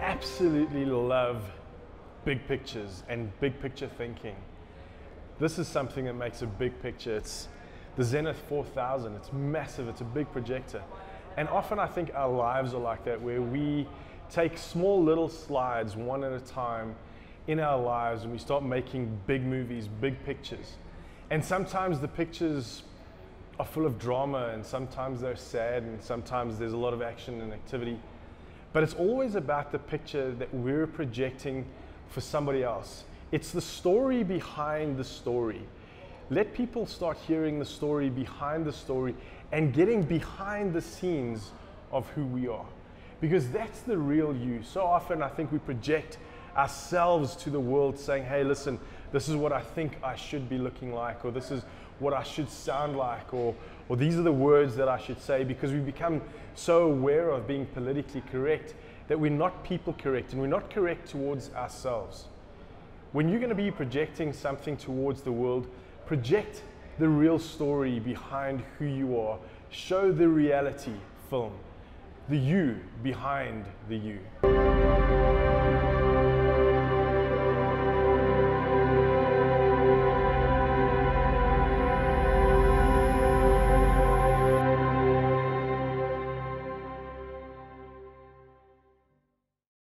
absolutely love big pictures and big picture thinking. This is something that makes a big picture. It's the Zenith 4000. It's massive. It's a big projector. And often I think our lives are like that, where we take small little slides one at a time in our lives and we start making big movies, big pictures. And sometimes the pictures are full of drama and sometimes they're sad and sometimes there's a lot of action and activity. But it's always about the picture that we're projecting for somebody else. It's the story behind the story. Let people start hearing the story behind the story and getting behind the scenes of who we are. Because that's the real you. So often I think we project ourselves to the world saying, hey, listen, this is what I think I should be looking like, or this is what I should sound like, or, or these are the words that I should say, because we become so aware of being politically correct that we're not people correct and we're not correct towards ourselves. When you're going to be projecting something towards the world, project the real story behind who you are. Show the reality film, the you behind the you.